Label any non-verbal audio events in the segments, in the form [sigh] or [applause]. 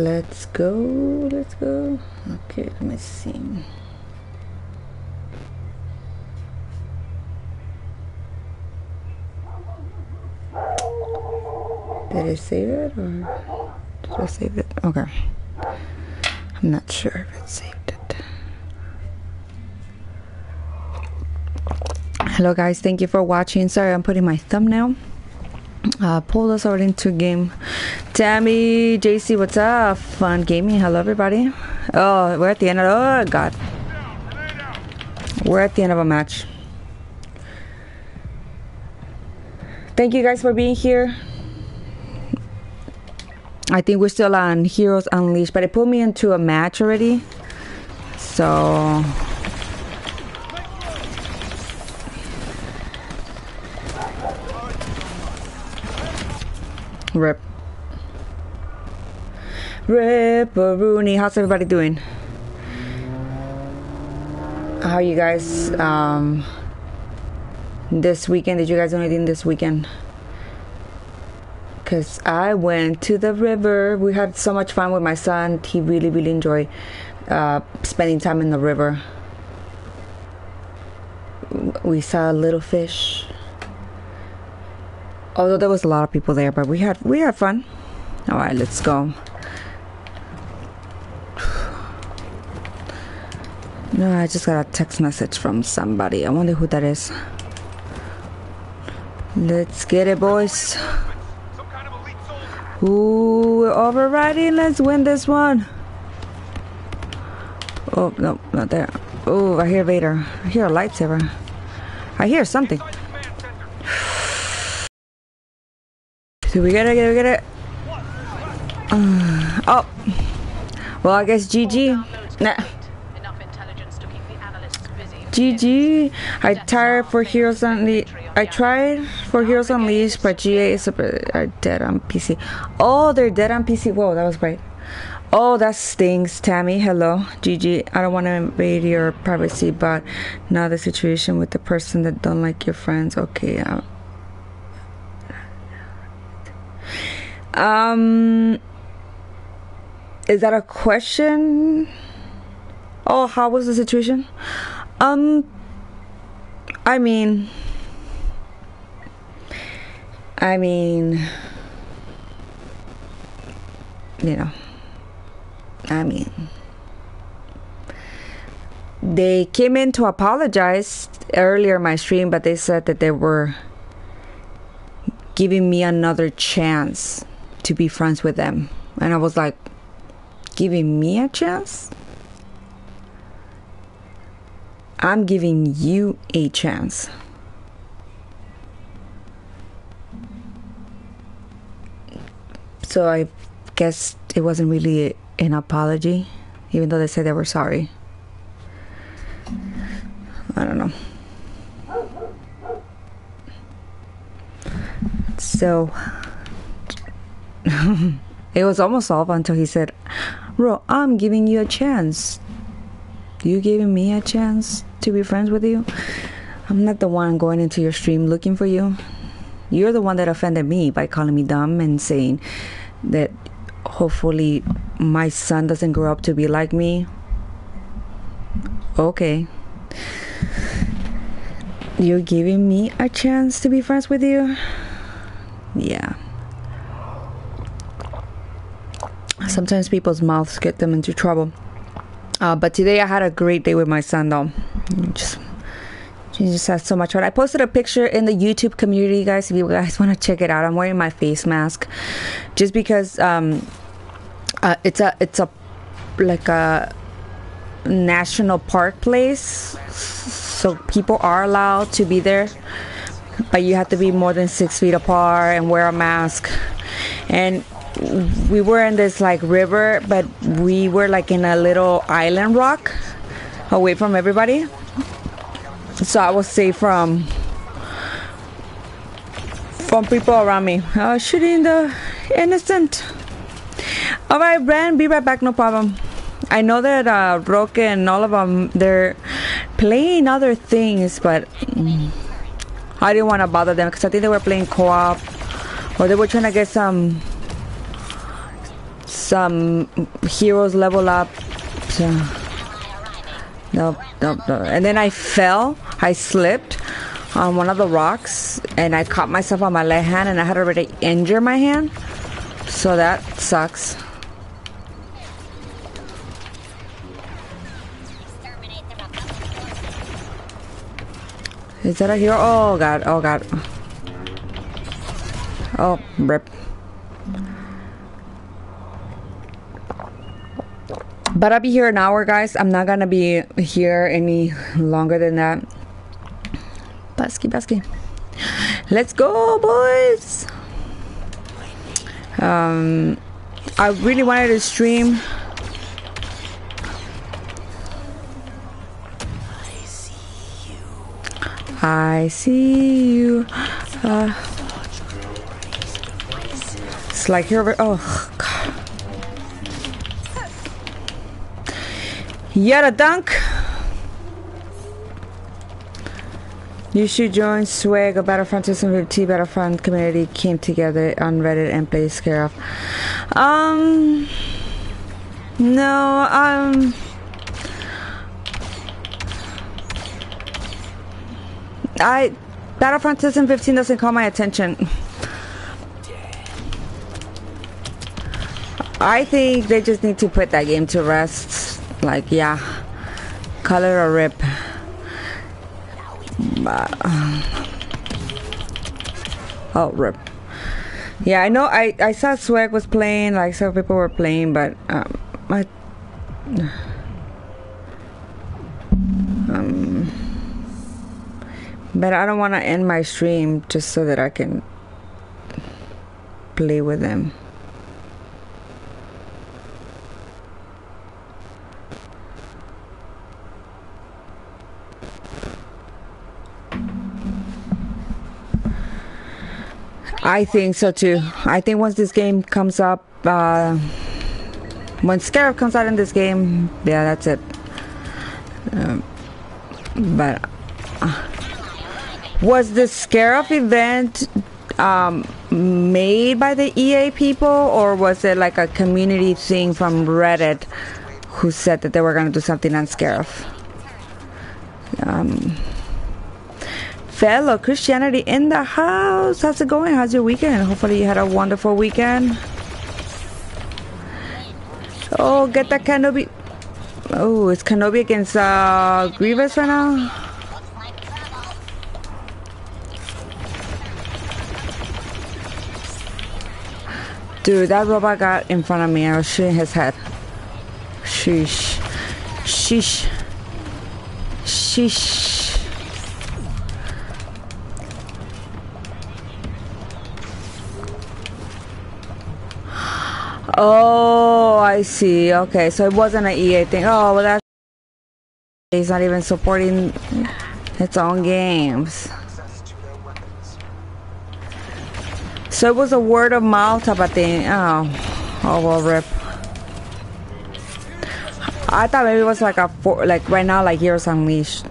Let's go, let's go. Okay, let me see. Did I save it or did I save it? Okay. I'm not sure if it saved it. Hello guys, thank you for watching. Sorry, I'm putting my thumbnail. Uh, pulled us over into game. Tammy, JC, what's up? Fun gaming. Hello everybody. Oh, we're at the end of oh god. We're at the end of a match. Thank you guys for being here. I think we're still on Heroes Unleashed, but it put me into a match already. So Rip. Rip Rooney. How's everybody doing? How you guys um this weekend? Did you guys do anything this weekend? Cause I went to the river. We had so much fun with my son. He really, really enjoyed uh, spending time in the river. We saw a little fish. Although there was a lot of people there, but we had we had fun. All right, let's go. No, I just got a text message from somebody. I wonder who that is. Let's get it, boys. Ooh, we're overriding. Let's win this one. Oh, no, not there. Oh, I hear Vader. I hear a lightsaber. I hear something. [sighs] Do we get it? Do we get it? Uh, [sighs] oh. Well, I guess GG. Nah. GG. I tired for Heroes Unleashed. I tried for Heroes Unleashed, but GA is a, are dead on PC. Oh, they're dead on PC. Whoa, that was great. Oh, that stings, Tammy. Hello, GG. I don't want to invade your privacy, but now the situation with the person that don't like your friends. Okay. Uh, um, is that a question? Oh, how was the situation? Um, I mean, I mean, you know, I mean, they came in to apologize earlier in my stream, but they said that they were giving me another chance to be friends with them. And I was like, giving me a chance? I'm giving you a chance. So I guess it wasn't really an apology, even though they said they were sorry. I don't know. So [laughs] it was almost off until he said, Bro, I'm giving you a chance. You giving me a chance to be friends with you? I'm not the one going into your stream looking for you. You're the one that offended me by calling me dumb and saying that hopefully my son doesn't grow up to be like me. Okay. You're giving me a chance to be friends with you? Yeah. Sometimes people's mouths get them into trouble. Uh, but today I had a great day with my son, though. Just, he just has so much fun. I posted a picture in the YouTube community, guys. If you guys want to check it out, I'm wearing my face mask, just because um, uh, it's a it's a like a national park place, so people are allowed to be there, but you have to be more than six feet apart and wear a mask. And we were in this like river, but we were like in a little island rock away from everybody. So I was safe from from people around me. I was shooting the innocent. All right, Brand, be right back. No problem. I know that uh, Roque and all of them they're playing other things, but I didn't want to bother them because I think they were playing co-op or they were trying to get some some heroes level up. No, no, no. And then I fell. I slipped on one of the rocks and I caught myself on my left hand and I had already injured my hand. So that sucks. Is that a hero? Oh god, oh god. Oh, rip. But I'll be here an hour, guys. I'm not gonna be here any longer than that. Basky, basky. Let's go, boys! Um, I really wanted to stream. I see you. Uh, it's like here. Oh, God. Yet a dunk. You should join Swag, a Battlefront 2015 Battlefront community came together on Reddit and played Scarif. Um, no, um, I Battlefront 2015 doesn't call my attention. I think they just need to put that game to rest. Like, yeah, color or rip. But oh, rip. Yeah, I know. I I saw Swag was playing. Like some people were playing, but um, I. Um, but I don't want to end my stream just so that I can play with them. I think so too. I think once this game comes up, uh, when Scarif comes out in this game, yeah, that's it. Um, but uh, was the Scarif event um, made by the EA people, or was it like a community thing from Reddit who said that they were going to do something on Scarif? Um, fellow Christianity in the house. How's it going? How's your weekend? Hopefully you had a wonderful weekend. Oh, get that Kenobi. Oh, it's Kenobi against uh, Grievous right now? Dude, that robot got in front of me. I was shooting his head. Sheesh. Sheesh. Sheesh. Oh, I see. Okay, so it wasn't an EA thing. Oh, well, that's. He's not even supporting its own games. So it was a word of mouth type of thing. Oh, oh well, rip. I thought maybe it was like a four, like right now, like Heroes Unleashed.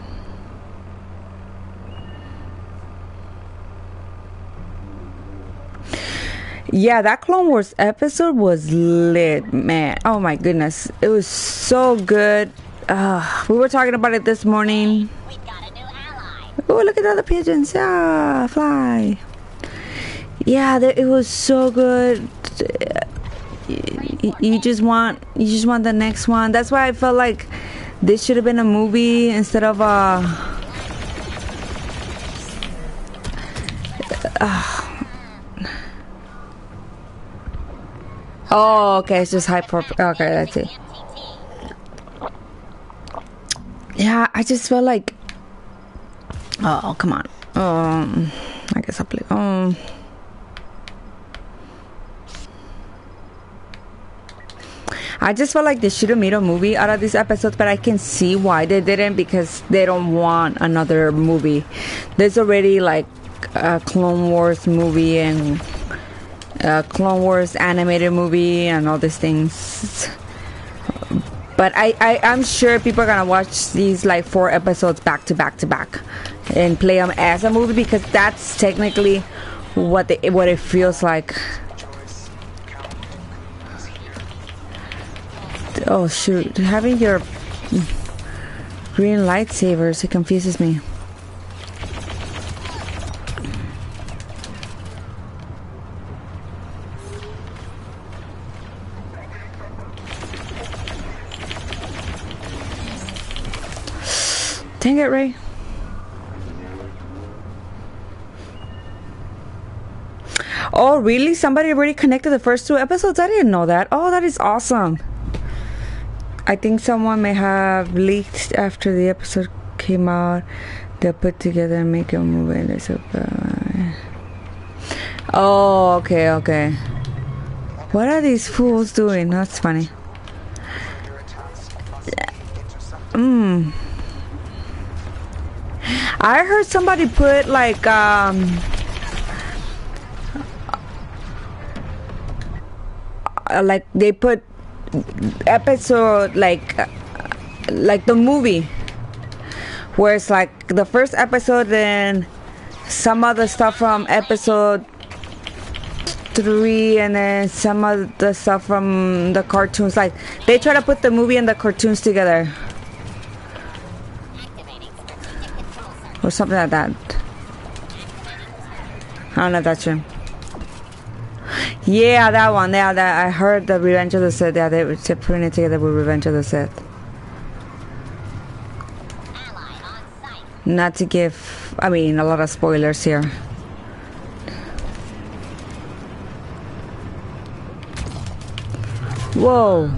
Yeah, that Clone Wars episode was lit, man. Oh my goodness, it was so good. Uh, we were talking about it this morning. Oh, look at all the pigeons! Ah, fly. Yeah, it was so good. You just want, you just want the next one. That's why I felt like this should have been a movie instead of a. Uh, Oh, okay, it's just hyper. Okay, that's it. Yeah, I just feel like. Oh, come on. Um, I guess I'll play. Um. I just felt like they should have made a movie out of this episode, but I can see why they didn't because they don't want another movie. There's already like a Clone Wars movie and uh, Clone Wars animated movie and all these things. But I, I I'm sure people are gonna watch these like four episodes back to back to back, and play them as a movie because that's technically what the, what it feels like. Oh shoot! Having your green lightsabers it confuses me. Dang it, Rey. Oh, really? Somebody already connected the first two episodes? I didn't know that. Oh, that is awesome. I think someone may have leaked after the episode came out. They'll put together and make a movie. And it's oh, okay, okay. What are these fools doing? That's funny. Mmm. I heard somebody put like um uh, like they put episode like uh, like the movie where it's like the first episode then some other stuff from episode three and then some of the stuff from the cartoons. Like they try to put the movie and the cartoons together or something like that. I don't know if that's true. Yeah, that one. Yeah, that I heard the Revenge of the Sith. Yeah, they were putting it together with Revenge of the Sith. Not to give, I mean, a lot of spoilers here. Whoa.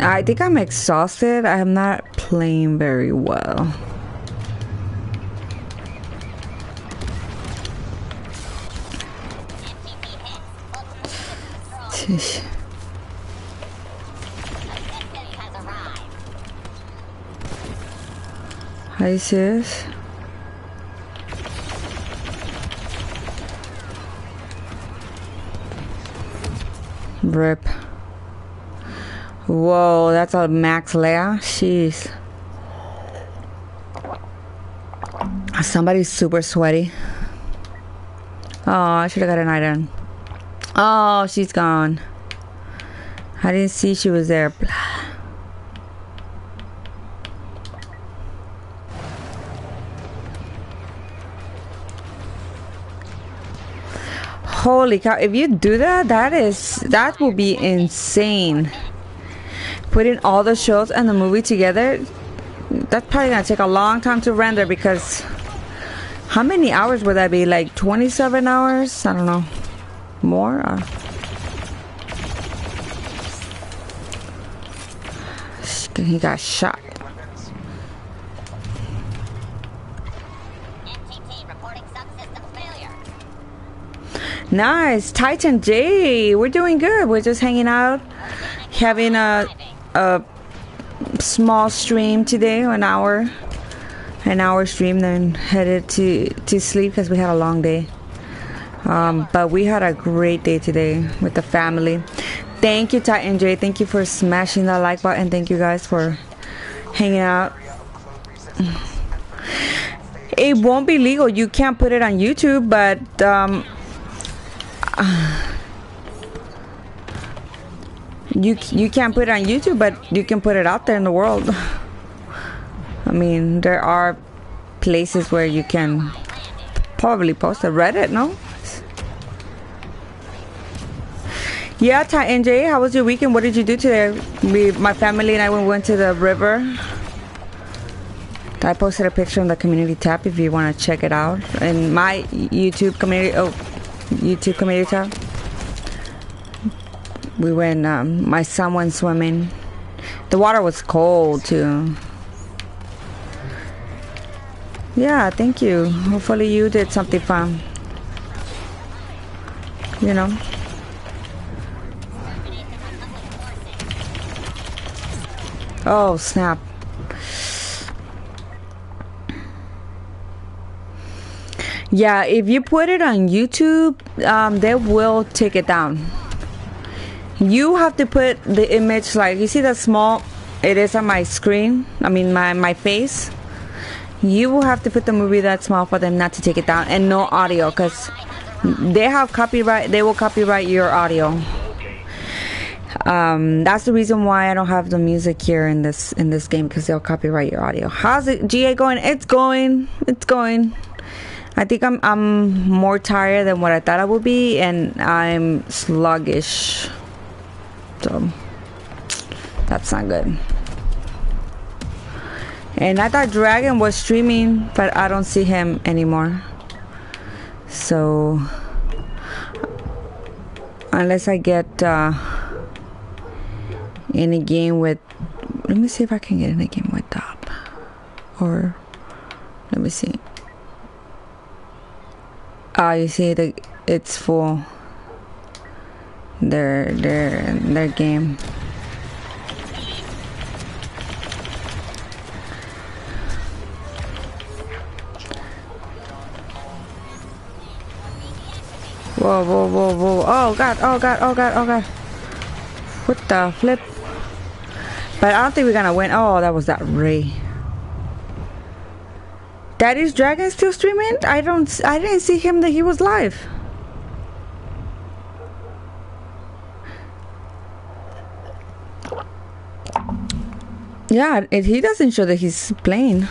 I think I'm exhausted. I am not playing very well. Hi, sis. Rip. Whoa, that's a max layer. Jeez. Somebody's super sweaty. Oh, I should have got an item. Oh, she's gone. I didn't see she was there. Blah. Holy cow, if you do that, that is, that will be insane putting all the shows and the movie together, that's probably gonna take a long time to render because how many hours would that be? Like 27 hours? I don't know. More? Uh, he got shot. Nice, Titan J. We're doing good. We're just hanging out, having a a small stream today, an hour, an hour stream, then headed to to sleep because we had a long day. Um, but we had a great day today with the family. Thank you, Titan J. Thank you for smashing that like button. Thank you guys for hanging out. It won't be legal. You can't put it on YouTube, but um, [sighs] you you can't put it on YouTube, but you can put it out there in the world. [laughs] I mean, there are places where you can probably post a Reddit, no? Yeah, Ty NJ, how was your weekend? What did you do today? We, my family and I went to the river. I posted a picture in the community tab if you want to check it out. In my YouTube community, oh, YouTube community tab we went um, my son went swimming the water was cold too yeah thank you hopefully you did something fun you know oh snap yeah if you put it on youtube um, they will take it down You have to put the image like you see that small it is on my screen. I mean my my face. You will have to put the movie that small for them not to take it down and no audio because they have copyright. They will copyright your audio. Um, that's the reason why I don't have the music here in this in this game because they'll copyright your audio. How's it GA going? It's going. It's going. I think I'm I'm more tired than what I thought I would be, and I'm sluggish. So that's not good. And I thought Dragon was streaming, but I don't see him anymore. So unless I get uh, in a game with, let me see if I can get in a game with Top, or let me see. Ah, you see the it's full. Their their their game. Whoa, whoa, whoa, whoa. Oh, God, oh, God, oh, God, oh, God. What the flip? But I don't think we're gonna win. Oh, that was that Rey. Daddy's Dragon still streaming? I don't, I didn't see him that he was live. Yeah, it, he doesn't show that he's playing.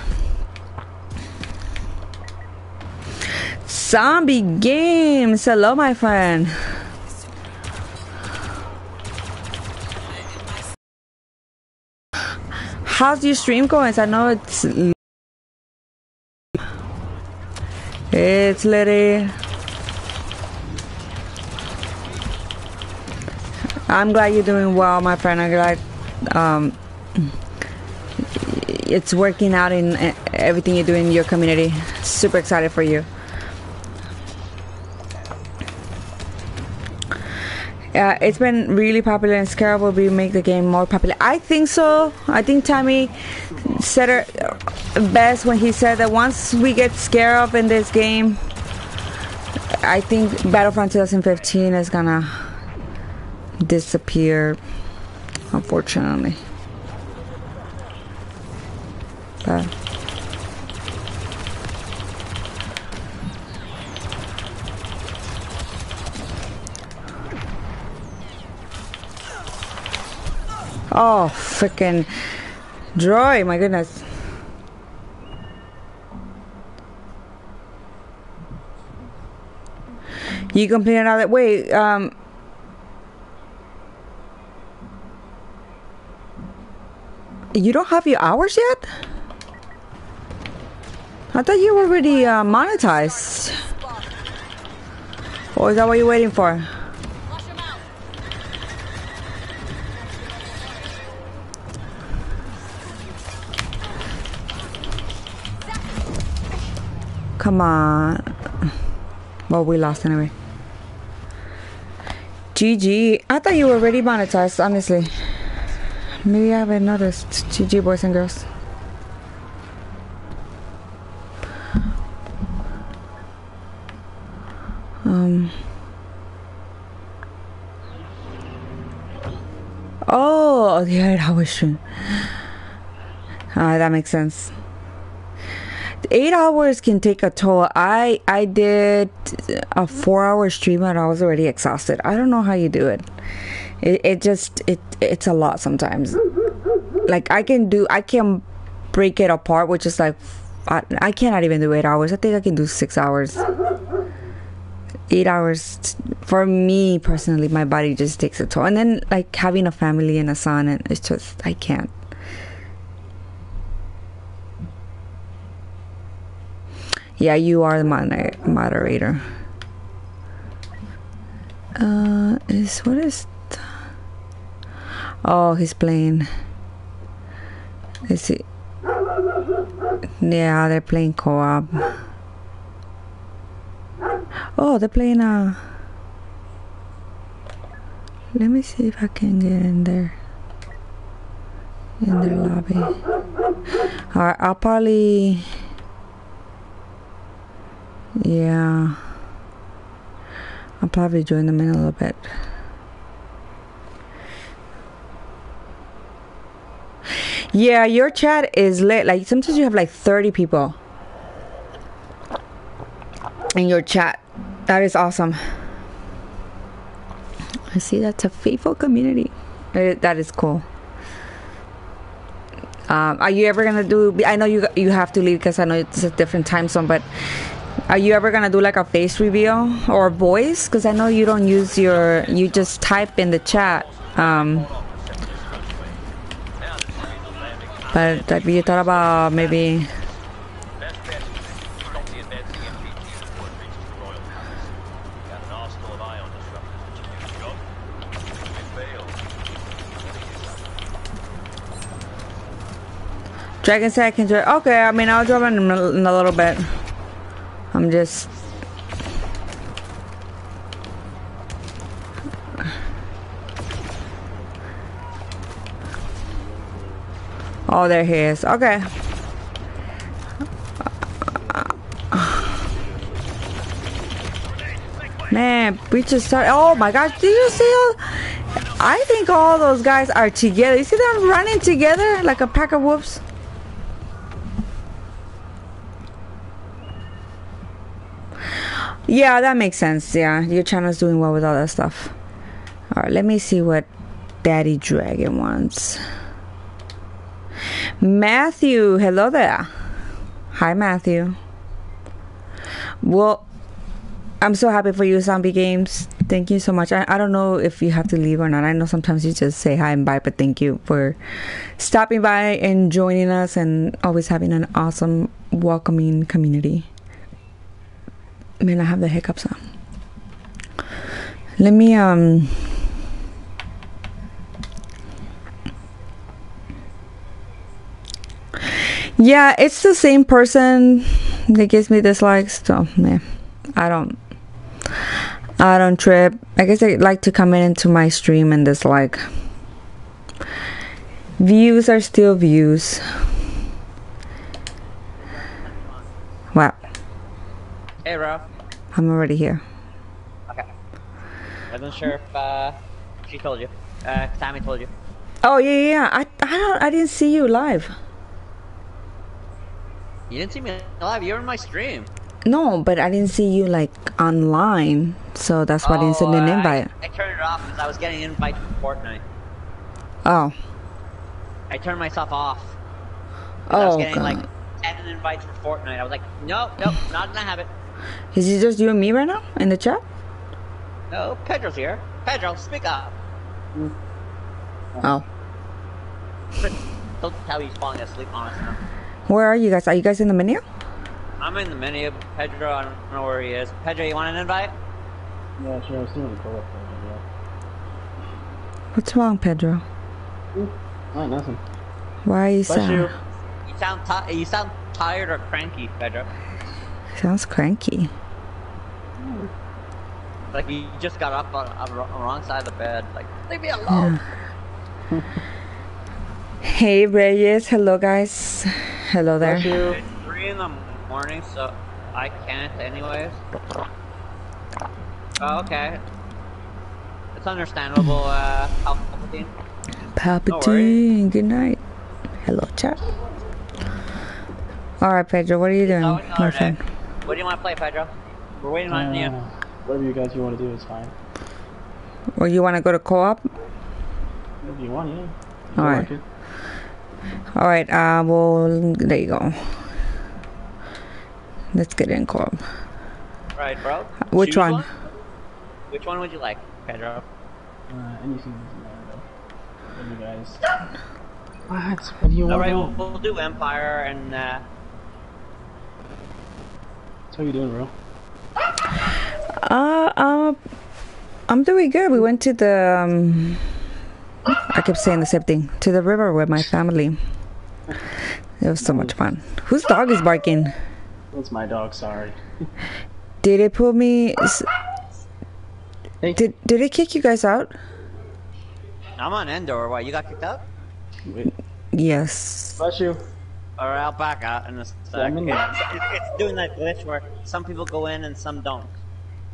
Zombie Games. Hello, my friend. How's your stream going? I know it's it's litty. I'm glad you're doing well, my friend. I'm glad um, it's working out in everything you do in your community. Super excited for you. Uh, it's been really popular and Scarif will be make the game more popular. I think so. I think Tommy said it best when he said that once we get Scarif in this game, I think Battlefront 2015 is gonna disappear, unfortunately. But Oh, freaking Droy, my goodness. You completed all that. Wait, um. You don't have your hours yet? I thought you were already uh, monetized. Or is that what you're waiting for? Come on. Well, we lost anyway. GG. I thought you were already monetized, honestly. Maybe I haven't noticed. GG, boys and girls. Um. Oh, [laughs] that was true. Ah, that makes sense eight hours can take a toll. I I did a four hour stream and I was already exhausted. I don't know how you do it. It it just it it's a lot sometimes. Like I can do I can break it apart, which is like I, I cannot even do eight hours. I think I can do six hours. Eight hours for me personally, my body just takes a toll. And then like having a family and a son, and it's just I can't. Yeah, you are the moder- moderator. Uh, is what is? Th- oh, he's playing. Is he? Yeah, they're playing co-op. Oh, they're playing a. Uh, let me see if I can get in there. In their lobby. Alright, I'll probably. Yeah. I'll probably join them in a little bit. Yeah, your chat is lit. Like sometimes you have like 30 people in your chat. That is awesome. I see that's a faithful community. That is cool. Um, are you ever gonna do? I know you you have to leave because I know it's a different time zone, but are you ever gonna do like a face reveal or voice? Because I know you don't use your you just type in the chat. Um, but have you thought about maybe? Dragon said I can join. Okay, I mean I'll join in in a little bit. I'm just. Oh, there he is. Okay. Man, we just started. Oh my gosh, did you see all? I think all those guys are together. You see them running together like a pack of wolves? Yeah, that makes sense. Yeah, your channel's doing well with all that stuff. Alright, let me see what Daddy Dragon wants. Matthew, hello there. Hi, Matthew. Well, I'm so happy for you, Zombie Games. Thank you so much. I, I don't know if you have to leave or not. I know sometimes you just say hi and bye, but thank you for stopping by and joining us and always having an awesome, welcoming community. Man, I have the hiccups now. Let me um Yeah, it's the same person that gives me dislikes, so man. I don't I don't trip. I guess I like to come in into my stream and dislike. Views are still views. Wow, Hey, bro. I'm already here. Okay. I wasn't sure if uh, she told you. Uh, Tammy told you. Oh yeah, yeah. yeah. I I don't I didn't see you live. You didn't see me live. You were in my stream. No, but I didn't see you like online, so that's why I didn't send Oh, an uh, invite. I, I turned it off because I was getting an invite to Fortnite. Oh, I turned myself off. 'cause I was oh getting like god. 10 invites for Fortnite. I was like, nope, nope, not gonna have it. Is it just you and me right now in the chat? No, Pedro's here. Pedro, speak up. Mm. Oh, Don't tell me he's falling asleep, honestly. where are you guys? Are you guys in the menu? I'm in the menu. Pedro, I don't know where he is. Pedro, you want an invite? Yeah, sure. I was doing a co-op yeah. What's wrong, Pedro? Oh, nothing. Why are you Bless sad? you. You sound you sound tired or cranky, Pedro. Sounds cranky. Like you just got up on, on the wrong side of the bed. Like, leave me alone. Hey Reyes, hello guys. Hello there. Bless you. It's three in the morning, so I can't anyways. Oh, okay. It's understandable, uh, Palpatine. Palpatine, good night. Hello, chat. All right, Pedro, what are you doing, Oh, my friend? What do you want to play, Pedro? We're waiting on you. Uh, whatever you guys you want to do is fine. Or you want to go to co-op? If you want, yeah. All right. Like it. All right. Uh, well, there you go. Let's get in co-op. Right, bro. Which Choose one? Which one would you like, Pedro? Uh, anything doesn't matter though. You guys? What? What do you want? Alright, we'll, do? we'll do Empire and, uh, So you doing, bro? Uh, uh, I'm doing good. We went to the. Um, I kept saying the same thing. To the river with my family. It was so much fun. Whose dog is barking? That's my dog. Sorry. Did it pull me? Hey. Did Did it kick you guys out? I'm on Endor. Why you got kicked out? Wait. Yes. Bless you. Alright, I'll in a sec. Yeah, I'm in there. It's, it's, it's doing that glitch where some people go in and some don't.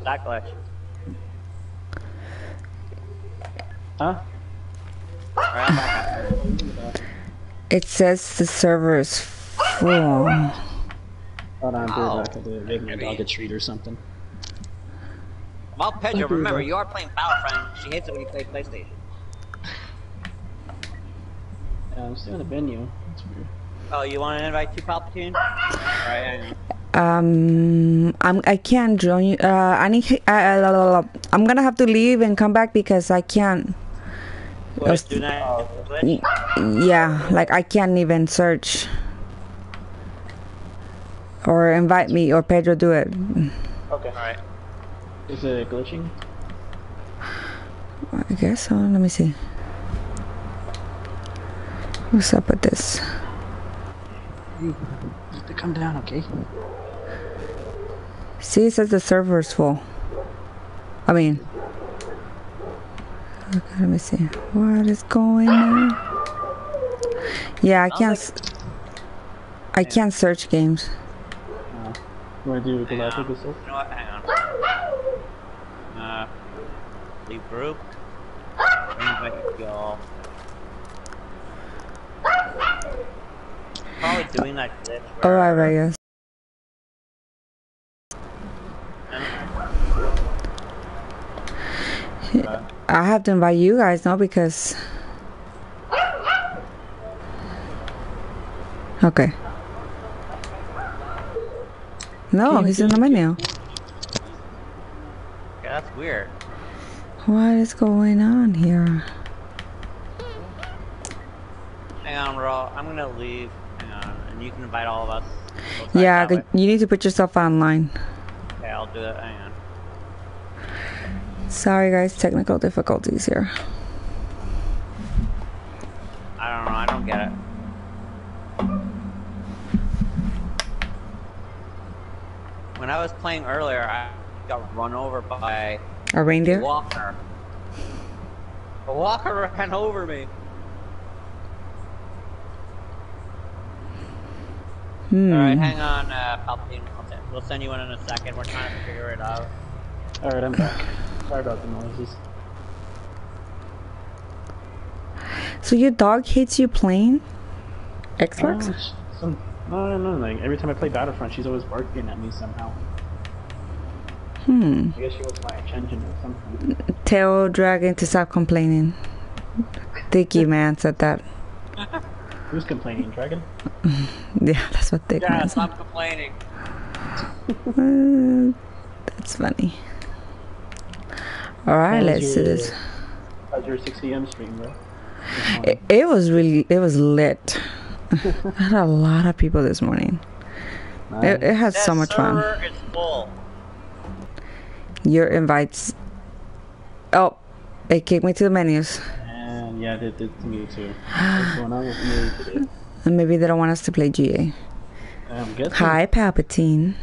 That glitch. Huh? Alright, I'll back out. It says the server is full. Hold on, Ow. I'll have to give my dog a treat or something. Well, Pedro, remember, you are playing Battlefront. She hates it when you play PlayStation. Yeah, I'm still in the venue. That's weird. Oh, you want to invite you, Palpatine? Alright. Um, I'm I can't join you. Uh, I need. Uh, uh, I'm gonna have to leave and come back because I can't. What, Yes. do? Yeah, like I can't even search or invite me or Pedro do it. Okay. Alright. Is it glitching? I guess so. Let me see. What's up with this? You have to come down, okay? See, it says the server's full. I mean, okay, let me see. What is going on? Yeah, I can't. s I can't search games. You wanna do Galactic Assault? You know what? Hang on. Uh, leave group. Invite y'all. Doing. All right, Reyes. I have to invite you guys now because. Okay. No, he's in the menu. Yeah, that's weird. What is going on here? Hang on, Raw. I'm gonna leave. And you can invite all of us. We'll Yeah, that you need to put yourself online. Okay, I'll do it. Hang on. Sorry, guys, technical difficulties here. I don't know. I don't get it. When I was playing earlier, I got run over by A reindeer. a walker. A walker [laughs] ran over me. Hmm. All right, hang on, uh, Palpatine. I'll send- We'll send you in in a second. We're trying to figure it out. Alright, I'm back. Sorry about the noises. So your dog hates you playing Xbox? Oh, sh- some, no, no, no. Like every time I play Battlefront, she's always barking at me somehow. Hmm. I guess she wants my attention or something. Tell Dragon to stop complaining. Dicky [laughs] man said that. Who's complaining, Dragon? [laughs] Yeah, that's what they Yeah, man said. stop complaining. Uh, that's funny. Alright, How's let's do your- this. How's your 6 a.m. stream, bro? It, it was really, it was lit. [laughs] I had a lot of people this morning. It, it had so That much fun. server is full. Your invites. Oh, it kicked me to the menus. Yeah, it did to me too. [sighs] What's going on with me today? And maybe they don't want us to play GA. Um, guess Hi, Palpatine.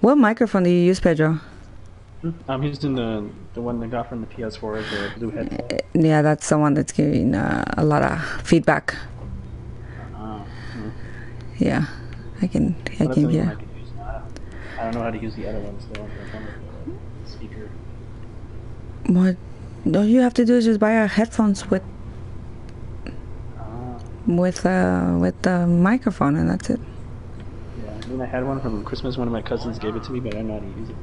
What microphone do you use, Pedro? I'm using the the one I got from the PS4, the blue headphone. Uh, Yeah, that's the one that's giving uh, a lot of feedback. Hmm. Yeah, I can, I Well, can the only one hear. I. I don't know how to use the other ones though. The one with the speaker. What? All you have to do is just buy a headphones with Ah, with uh with the microphone, and that's it. yeah. I mean, I had one from Christmas. One of my cousins gave it to me, but I don't know how to use it.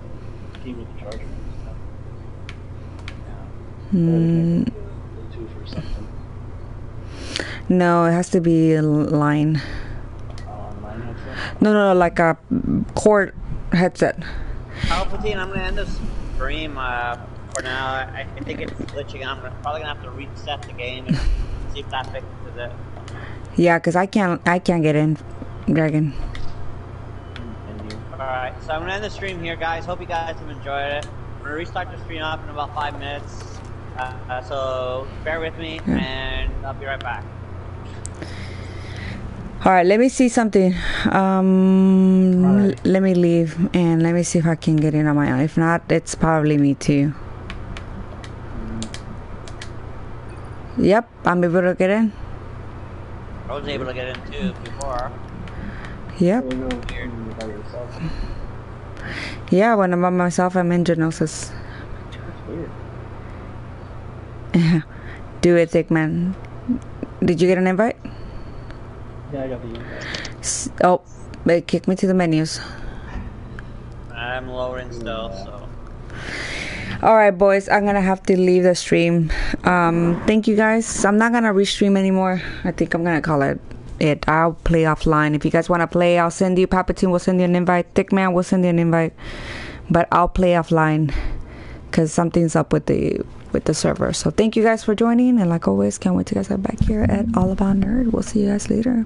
It came with the charger and stuff. Yeah. Mm, can't do Bluetooth or something. no, it has to be a line. Online headset. No, no, no, like a cord headset. Palpatine, I'm gonna end this stream uh, for now. I, I think it's glitching. I'm gonna, probably gonna have to reset the game and see if that fixes it. Yeah, cause I can't, I can't get in, Dragon. Alright, so I'm gonna end the stream here, guys. Hope you guys have enjoyed it. I'm gonna restart the stream up in about five minutes. Uh, uh, so bear with me, and I'll be right back. All right, let me see something. Um, Alright. let me leave and let me see if I can get in on my own. If not, it's probably me too. Yep, I'm able to get in. I was able to get in too before. Yep. You know, you're by yourself. Yeah, when I'm by myself, I'm in Geonosis. That's weird. [laughs] Do it, thick man. Did you get an invite? Yeah, I got the invite. S- Oh, they kicked me to the menus. I'm lowering still, so. All right, boys, I'm gonna have to leave the stream. Um, thank you guys. I'm not gonna restream anymore. I think I'm gonna call it it. I'll play offline. If you guys wanna play, I'll send you. Papatine will send you an invite. Thick man will send you an invite. But I'll play offline because something's up with the with the server. So thank you guys for joining, and like always, can't wait to guys are back here at All About Nerd. We'll see you guys later.